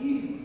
Jesus.